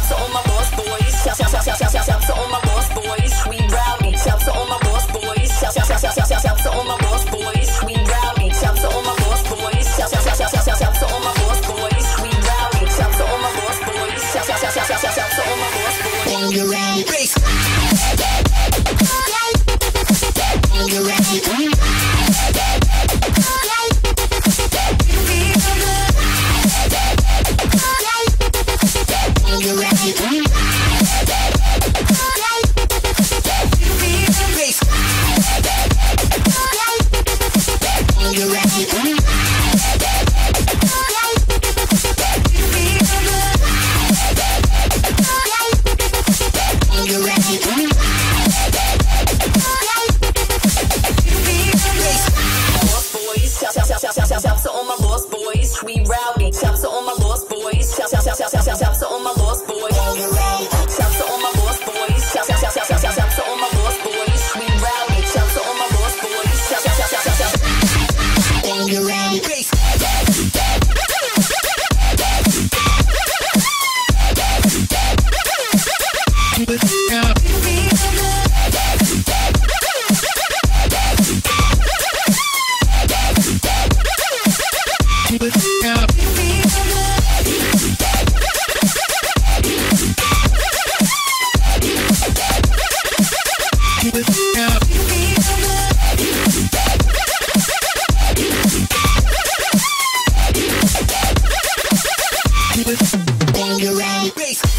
So on my We rowdy. Shout to all my boss boys. Shout, shout, shout, shout, shout, shout to all my boss boys. My boss boys. My boss boys. We rowdy. My boss boys. When you're ready. Bass.